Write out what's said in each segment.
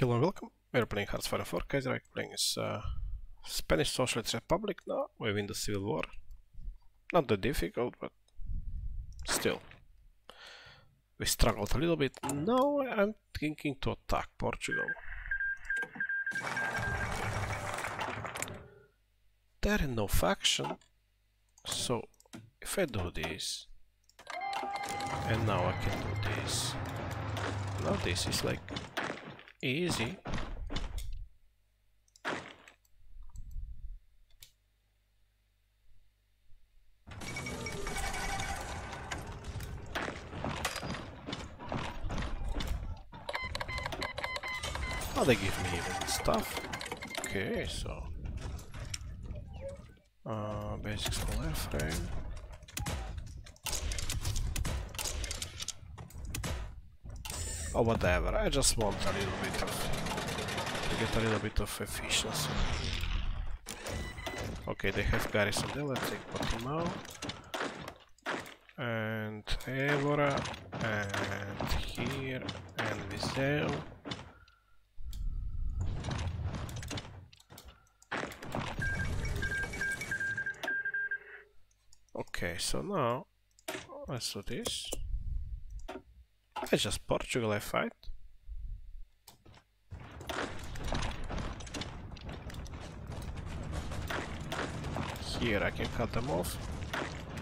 Hello and welcome. We're playing Hearts 4 Kaiserreich, playing as uh, Spanish Socialist Republic now. We win the Civil War. Not that difficult, but still. We struggled a little bit. Now I'm thinking to attack Portugal. There is no faction, so if I do this, and now I can do this. Now this is like easy. Oh, they give me even stuff. Okay, so... Uh, basic small airframe. Or whatever. I just want a little bit of to get a little bit of efficiency. Okay, they have garrison there, let's take Portimao and Evora and here and Viseu. Okay, so now let's do this. It's just Portugal I fight. Here I can cut them off.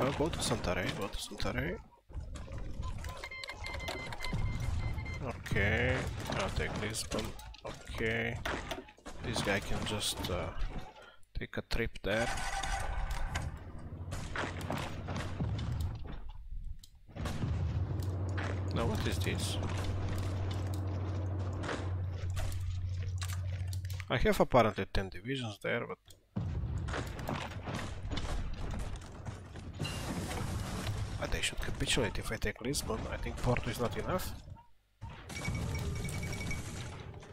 Oh, go to Santarém, go to Santarém. Okay, I'll take Lisbon. Okay, this guy can just uh, take a trip there. Now what is this? I have apparently 10 divisions there, but... But they should capitulate if I take Lisbon. I think Porto is not enough.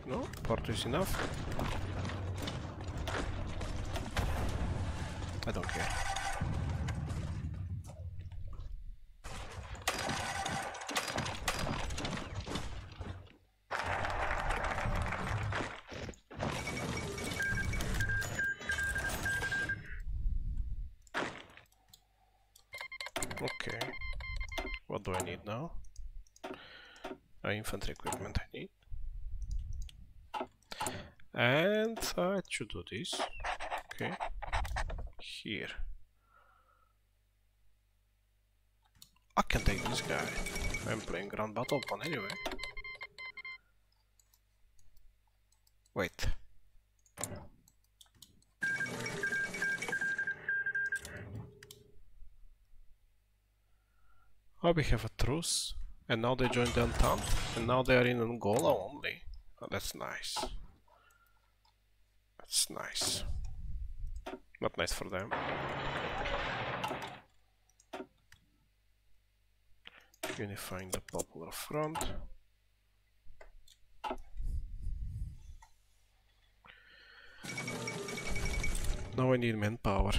No? Porto is enough? I don't care. Infantry equipment I need. And I should do this. Okay. Here. I can take this guy. I'm playing Grand Battle Plan anyway. Wait. Oh, we have a truce. And now they joined the Entente. And now they are in Angola only. Oh, that's nice. That's nice. Not nice for them. Unifying the Popular Front. Now I need manpower.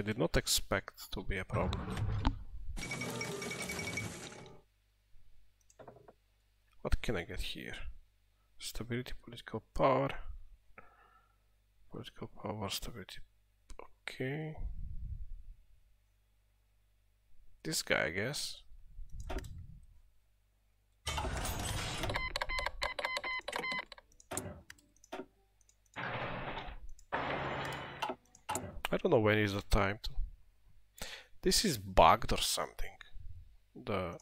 I did not expect to be a problem. What can I get here? Stability, political power. Political power, stability. Okay. This guy, I guess. I don't know when is the time to. This is bugged or something. The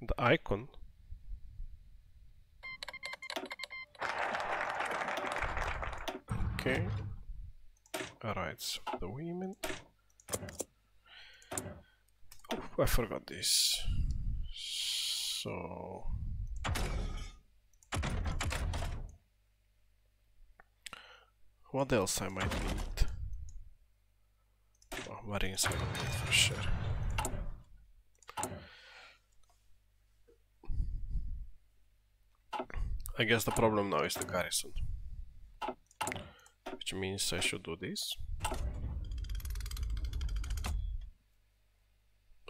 the icon. Okay. Alright, so the women. Oh, I forgot this. So What else I might need? Oh, marines I don't need for sure. I guess the problem now is the garrison. which means I should do this.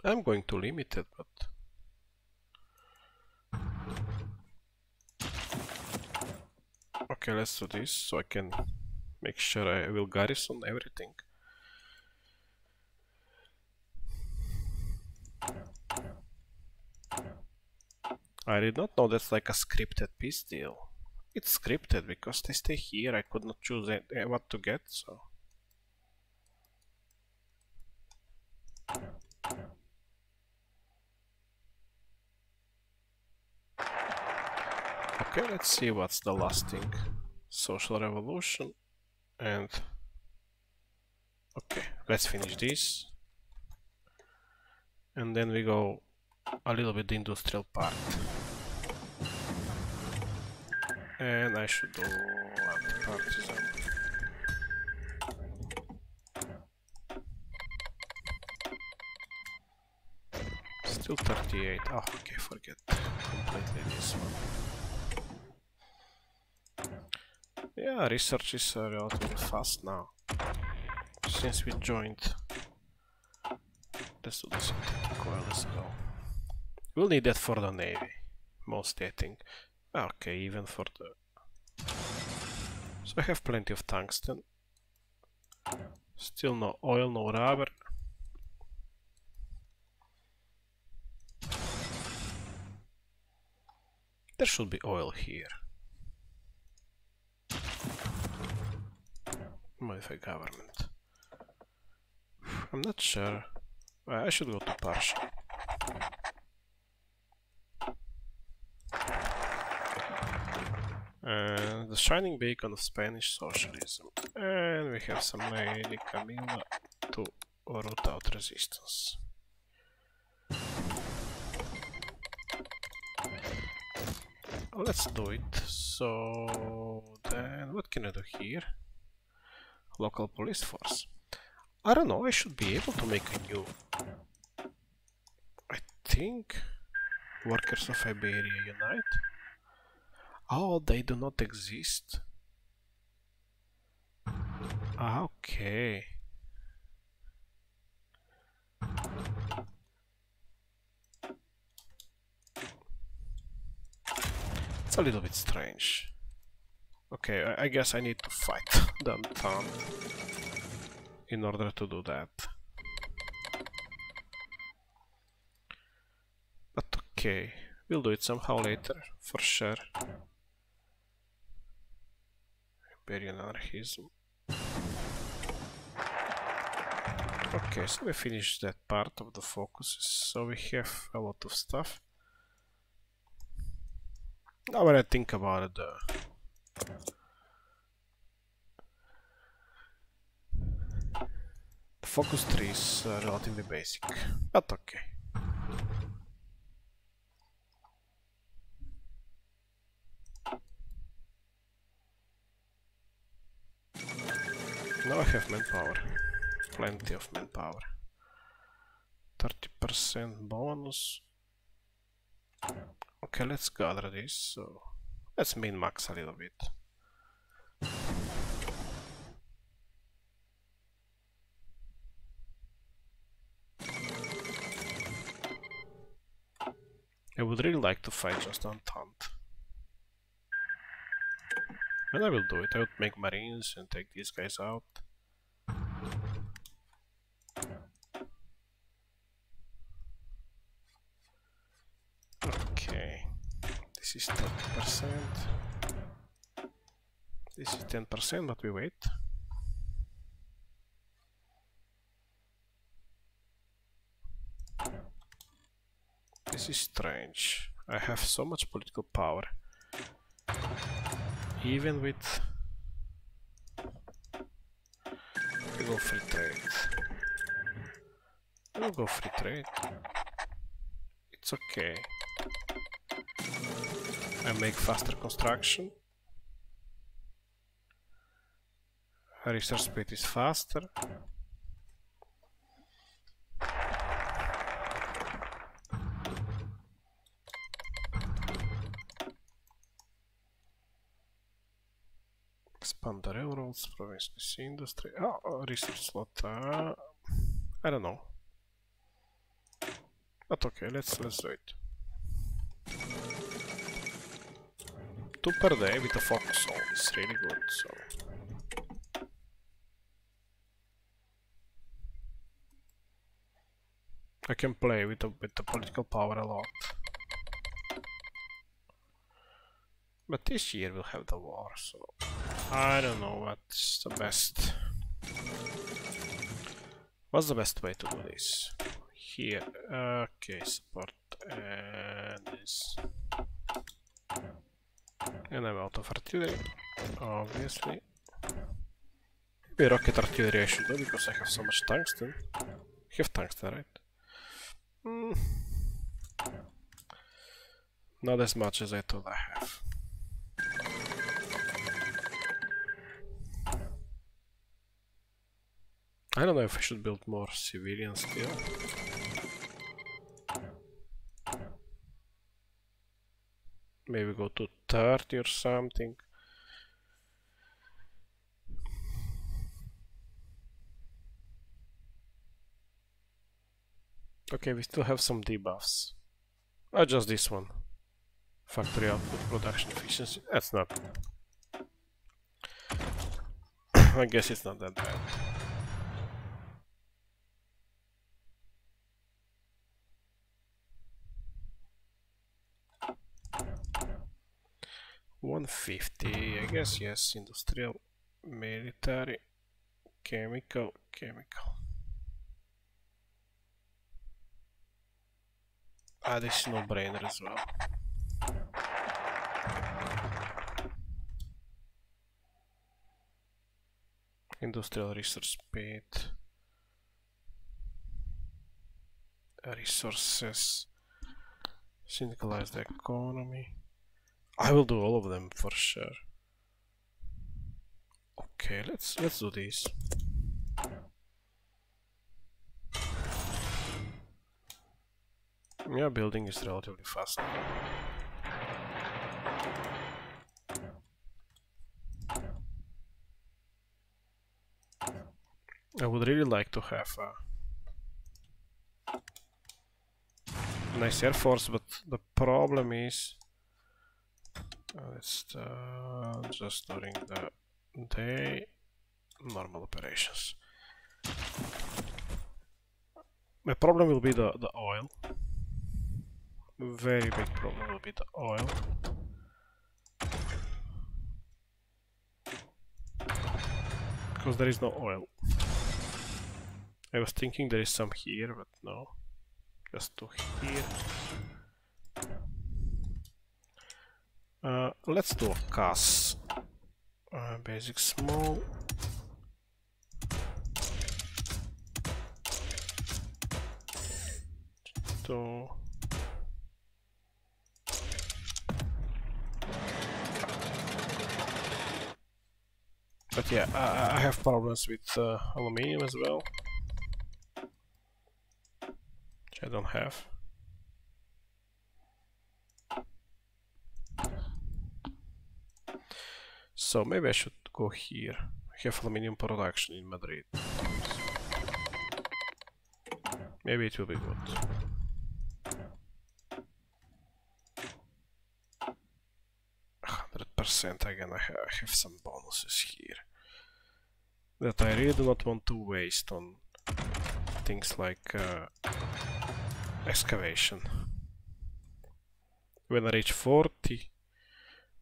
I'm going to limit it, but Okay, let's do this so I can make sure I will garrison everything. I did not know that's like a scripted peace deal. It's scripted because they stay here, I could not choose eh, what to get, so... Okay, let's see what's the last thing. Social revolution and... Okay, let's finish this. And then we go a little bit the industrial part. And I should do anti-partisan. Still 38. Oh, okay, forget completely this one. Yeah, research is uh, relatively fast now. Since we joined. Let's do synthetic let's go. We'll need that for the navy. Mostly, I think. Okay, even for the... So I have plenty of tungsten. Still no oil, no rubber. There should be oil here. Modify government. I'm not sure. I should go to partial. Uh, the shining beacon of Spanish socialism. And we have some lady Camilla to root out resistance. Let's do it. So then what can I do here? Local police force. I don't know, I should be able to make a new I think Workers of Iberia Unite. Oh, they do not exist. Ah, okay. It's a little bit strange. Okay, I, I guess I need to fight them town in order to do that. But okay, we'll do it somehow later, for sure. Iberian anarchism. Okay, so we finished that part of the focuses, so we have a lot of stuff. Now when I think about it, uh, the focus tree is uh, relatively basic, but okay. Now I have manpower, plenty of manpower. 30% bonus. Okay, let's gather this, so let's min-max a little bit. I would really like to fight just on Taunt. And I will do it. I would make marines and take these guys out. Okay. This is 30%. This is 10%, but we wait. This is strange. I have so much political power even with we go free trade we'll go free trade it's okay I make faster construction research speed is faster expand the railroads, provinces, industry. Oh, research slot. Uh, I don't know. But okay, let's let's do it. Two per day with a focus on is really good. So. I can play with the, with the political power a lot. But this year we'll have the war, so I don't know what's the best. What's the best way to do this? Here, okay, support and this. And I'm out of artillery, obviously. Maybe rocket artillery I should do because I have so much tungsten. I have tungsten, right? Mm. Not as much as I thought I have. I don't know if I should build more civilians still. Maybe go to 30 or something. Okay, we still have some debuffs. Oh, just this one. Factory output, production efficiency. That's not... I guess it's not that bad. One fifty, I guess yes, industrial, military, chemical, chemical. Ah, this is no-brainer as well. Industrial resource speed. Resources. Syndicalize the economy. I will do all of them for sure. Okay, let's let's do this. Yeah, building is relatively fast. I would really like to have a nice air force, but the problem is it's uh, just during the day normal operations. My problem will be the, the oil very big problem will be the oil. Because there is no oil. I was thinking there is some here, but no. Just to here. Uh, let's do a CAS. Uh, basic small. To But yeah, I, I have problems with uh, aluminium as well. Which I don't have. So maybe I should go here. Have aluminium production in Madrid. Maybe it will be good. Hundred percent again. I have, I have some bonuses here that I really do not want to waste on things like uh, excavation. When I reach 40,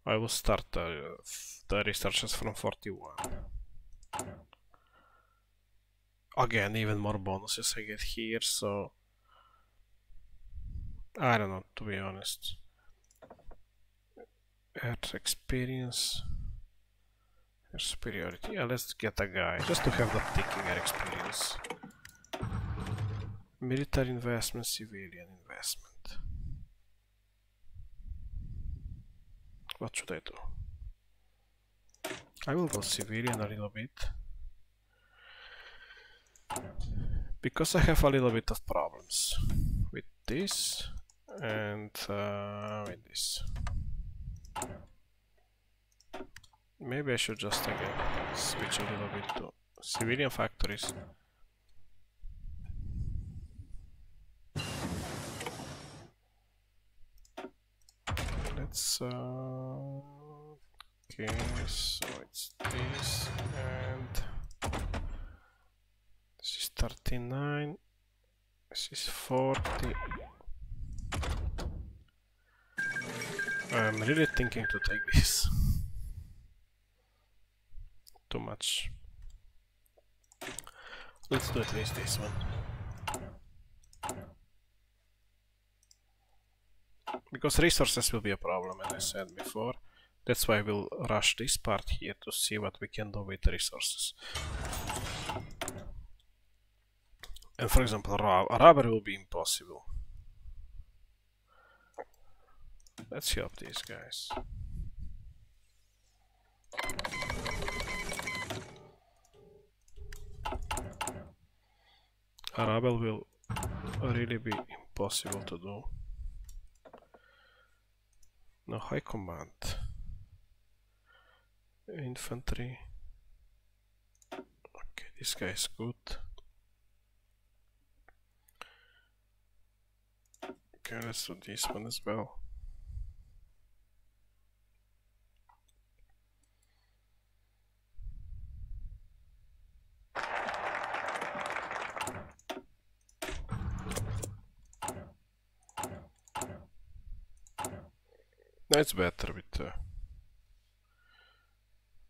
I will start the, the researches from 41. Again, even more bonuses I get here, so... I don't know, to be honest. Earth experience superiority. Yeah, let's get a guy, just to have that ticking air experience. Military investment, civilian investment. What should I do? I will go civilian a little bit. Because I have a little bit of problems with this and uh, with this. Maybe I should just again switch a little bit to civilian factories. Let's uh, okay, so it's this and this is 39, this is 40. I'm really thinking to take this. Too much. Let's do at least this one. Because resources will be a problem, as I said before. That's why we'll rush this part here to see what we can do with resources. And for example, rubber will be impossible. Let's help these guys. Arabel will really be impossible to do. No high command. Infantry. Okay, this guy is good. Okay, let's do this one as well. It's better with... Uh,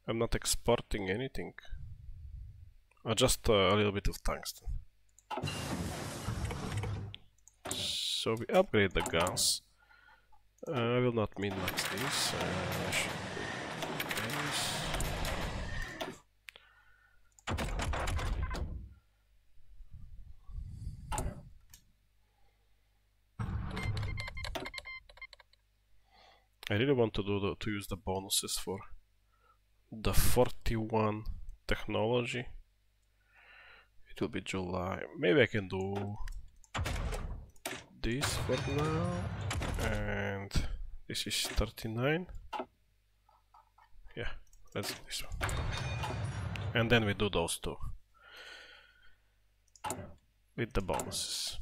I'm not exporting anything. Uh, just uh, a little bit of tungsten. So we upgrade the guns. Uh, I will not min-max this. I really want to do the, to use the bonuses for the 41 technology. It will be July. Maybe I can do this for now. And this is 39. Yeah, let's do this one. And then we do those two. With the bonuses.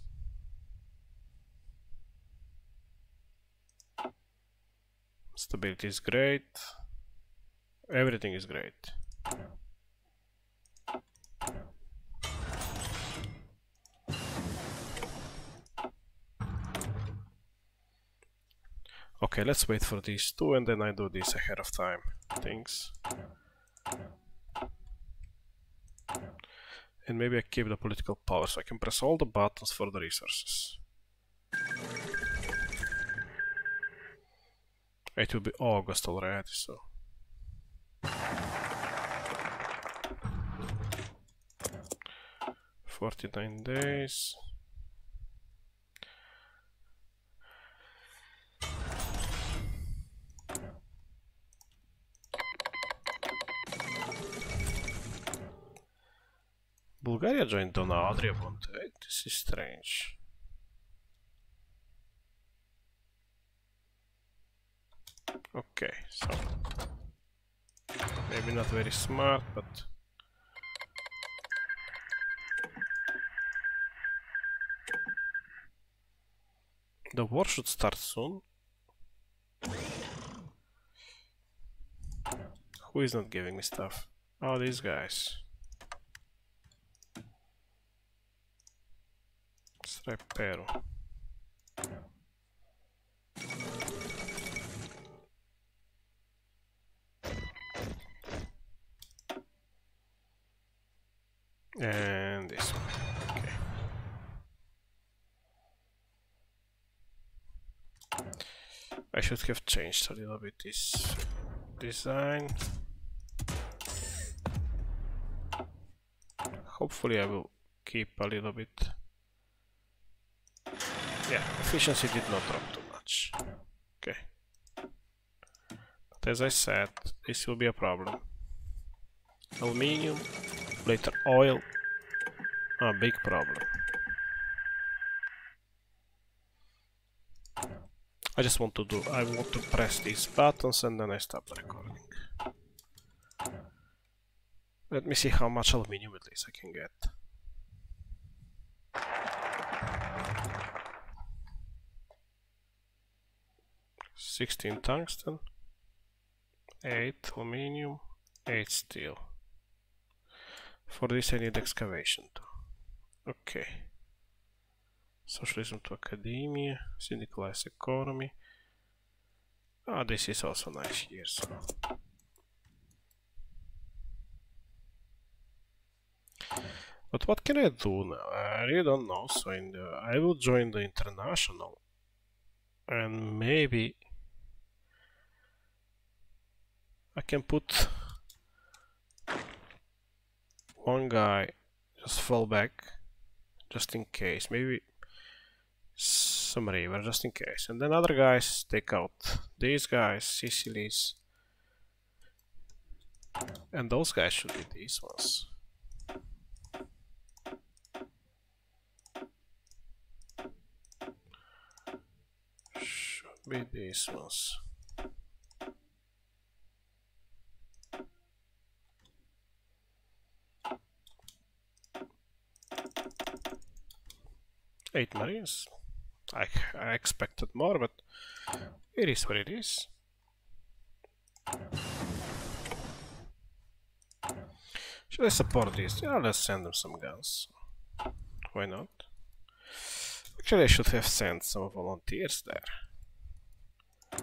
Stability is great. Everything is great. Okay, let's wait for these two and then I do this ahead of time things. And maybe I keep the political power so I can press all the buttons for the resources. It will be August already, so... Forty-nine days. Bulgaria joined Donna Adria This is strange. Okay, so maybe not very smart, but the war should start soon. Who is not giving me stuff? Oh, these guys. Strepero. And this one. Okay. I should have changed a little bit this design. Hopefully I will keep a little bit. Yeah, efficiency did not drop too much. Okay. But as I said, this will be a problem. Aluminium later oil. A big problem. I just want to do I want to press these buttons and then I stop the recording. Let me see how much aluminium at least I can get. Sixteen tungsten, eight aluminium, eight steel. For this I need excavation too. Okay. Socialism to academia, syndicalized economy. Ah, this is also nice here, so. But what can I do now? I really don't know. So in the, I will join the international and maybe I can put one guy just fall back just in case. Maybe some river just in case. And then other guys take out these guys, Sicily's. And those guys should be these ones. Should be these ones. Eight marines. I, I expected more, but it is what it is. Should I support this? Yeah, let's send them some guns. Why not? Actually, I should have sent some volunteers there.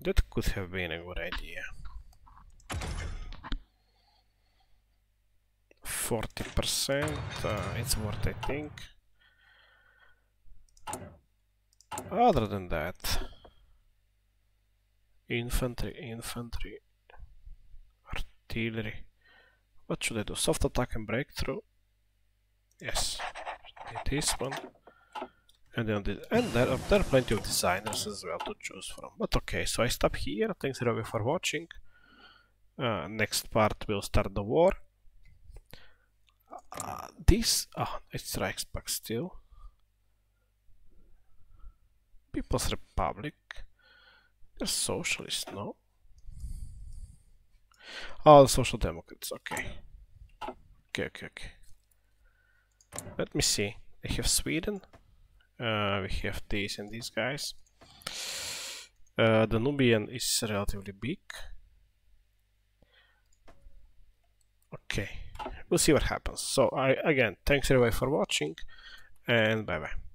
That could have been a good idea. 40%, uh, it's worth I think. Other than that, infantry, infantry, artillery. What should I do? Soft attack and breakthrough. Yes, this one. And then the, and there, there are plenty of designers as well to choose from. But okay, so I stop here. Thanks everyone for watching. Uh, next part will start the war. Uh, this, oh, it's Reichspakt still. People's Republic. They're socialists, no? Oh, Social Democrats, okay. Okay, okay, okay. Let me see. We have Sweden. Uh, we have these and these guys. Uh, the Nubian is relatively big. Okay, we'll see what happens. So, I again, thanks everybody for watching, and bye bye.